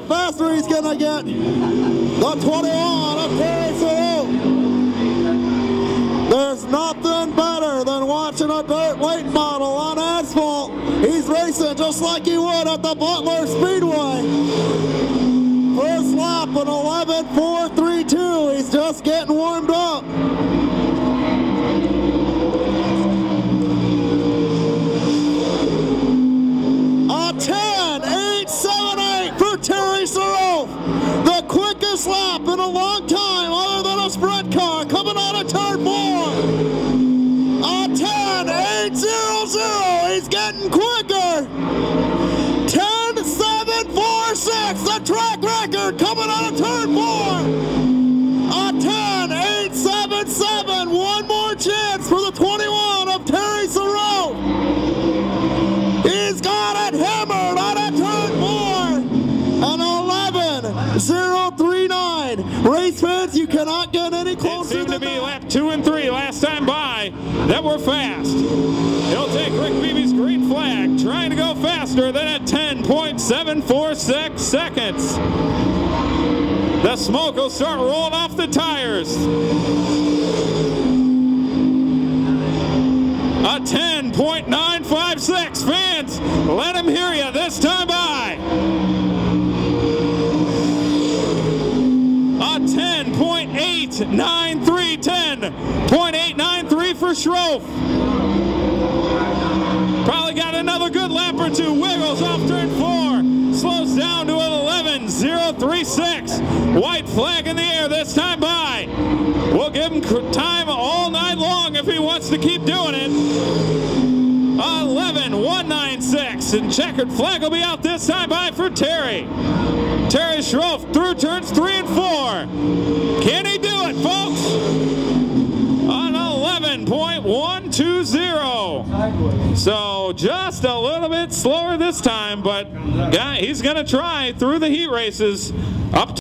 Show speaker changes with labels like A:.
A: the faster he's gonna get. The 21 of Terry Sroufe. There's nothing better than watching a dirt late model on asphalt. He's racing just like he would at the Butler Speedway. First lap an 11.432. He's just getting warmed up. Time other than a sprint car coming out of turn four. A 10, 8, 0, 0. He's getting quicker. 10, 7, 4, 6. The track record coming out of turn four. Race fans, you cannot get any closer.
B: It seemed to be
A: that.
B: lap two and three last time by that were fast. He'll take Rick Beebe's green flag, trying to go faster than at 10.746 seconds. The smoke will start rolling off the tires. A 10.956. Fans, let him hear you this time by. 10.893, 10.893 for Sroufe. Probably got another good lap or two. Wiggles off turn four. Slows down to an 11.036. White flag in the air this time by. We'll give him time all night long if he wants to keep doing it. 11.196. And checkered flag will be out this time by for Terry. Terry Sroufe through turns three and four. Can he do it, folks? On 11.120. So just a little bit slower this time, but guy, he's going to try through the heat races up